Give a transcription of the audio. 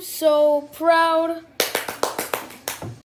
am so proud.